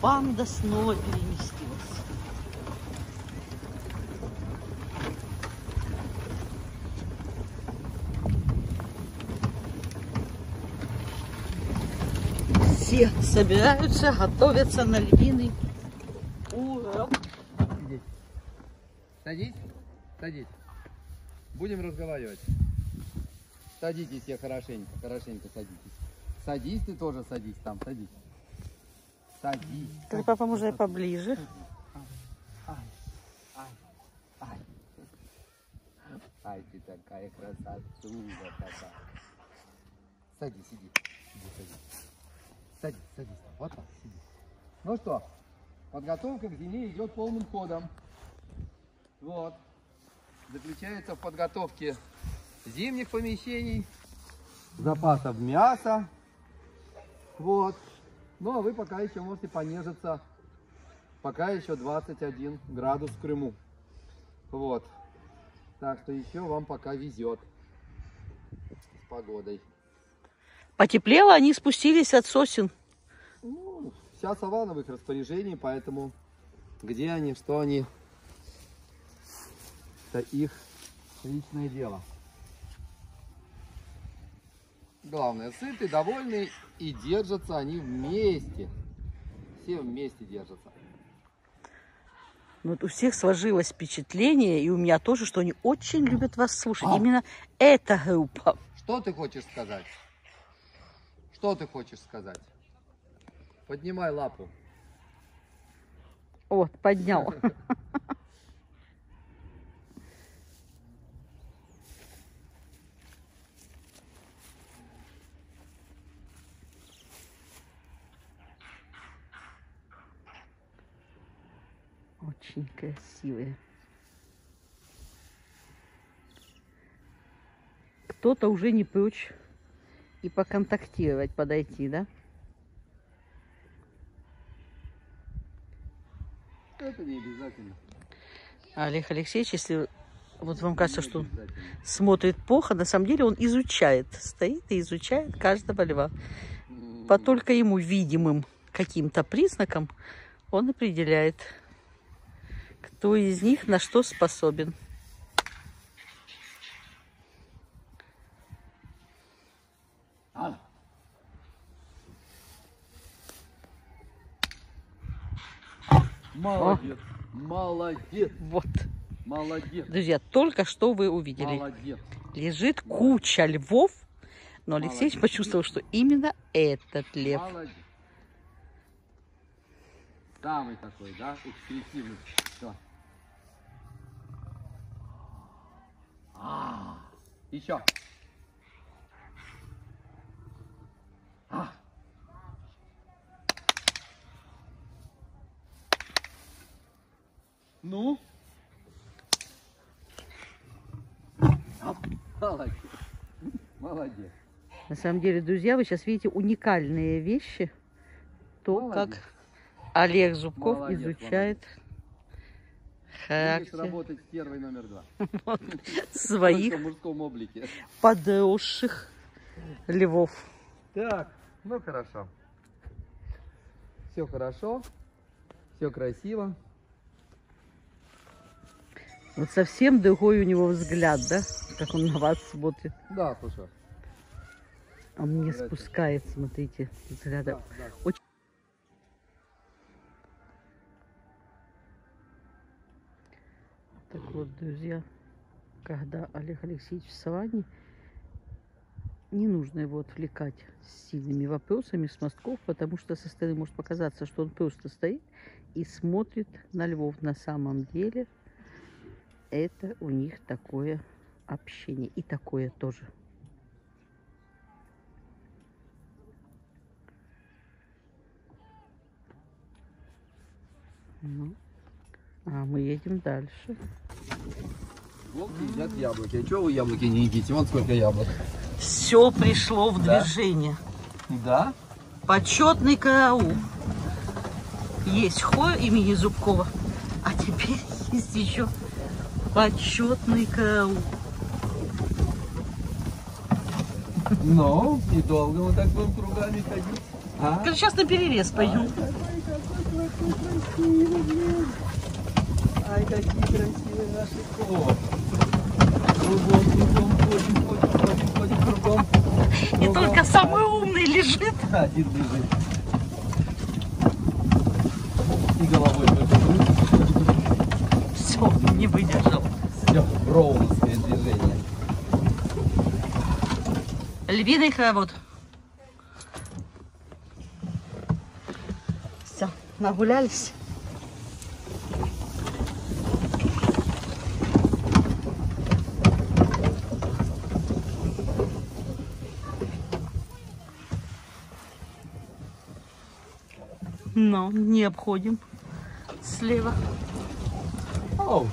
Панда снова переместилась. Все собираются, готовятся на львиный урок. Сидеть. Садись. Садись. Будем разговаривать. Садитесь все хорошенько, хорошенько садитесь. Садись, ты тоже садись там, садись. Садись. Папа, уже поближе. Ай, ты такая красотуля такая. Садись, сиди. Сиди, садись. Садись, садись. Вот так, сиди. Ну что, подготовка к зиме идет полным ходом. Вот. Заключается в подготовке зимних помещений, запасов мяса. Вот. Ну, а вы пока еще можете понежиться. Пока еще 21 градус в Крыму. Вот. Так что еще вам пока везет с погодой. Потеплело, они спустились от сосен. Ну, вся саванна в их распоряжении, поэтому где они, что они, это их личное дело. Главное, сыты, довольны и держатся они вместе. Все вместе держатся. Ну, Вот у всех сложилось впечатление, и у меня тоже, что они очень любят вас слушать. А. Именно эта группа. Что ты хочешь сказать? Что ты хочешь сказать? Поднимай лапу. Вот, поднял. Очень красивые. Кто-то уже не прочь и поконтактировать, подойти, да? Это не обязательно. Олег Алексеевич, если вот вам кажется, что смотрит плохо, на самом деле он изучает, стоит и изучает каждого льва. По только ему видимым каким-то признакам он определяет, кто из них на что способен. Молодец, молодец, Вот, молодец, друзья, только что вы увидели. молодец. Лежит куча львов, но Молодец. почувствовал, что именно этот лев. Молодец. Самый такой, да, экспрессивный. Всё. А, еще. А. Ну? Молодец. Молодец. На самом деле, друзья, вы сейчас видите уникальные вещи. То, Молодец. как Олег Зубков Молодец, изучает Будешь характер работать с первой номер два. своих Только в мужском облике. подросших львов. Так, ну хорошо. Все хорошо, все красиво. Вот совсем другой у него взгляд, да? Как он на вас смотрит. Да, слушай. Он не Нравится. спускает, смотрите, взгляда. Да, да. Очень- друзья, когда Олег Алексеевич в саванне, не нужно его отвлекать сильными вопросами, с мостков, потому что со стороны может показаться, что он просто стоит и смотрит на львов. На самом деле это у них такое общение. И такое тоже. Ну, а мы едем дальше. Волки едят яблоки. А что вы яблоки не едите? Вон сколько яблок. Все пришло в Да? движение. Да? Почетный караул. Есть хор имени Зубкова, а теперь есть еще почетный караул. Ну, недолго мы так будем кругами ходить. А? Сейчас на перерез пойдем. Какой, какой Ай, какие красивые наши ко. Кругом, кругом, ходим, ходим, ходим, ходим, кругом. И Кругом. только самый умный лежит. Один лежит. И головой Все, не выдержал. Все, броуновское движение. Львиный хавот. Все, нагулялись. Но не обходим слева. Оу,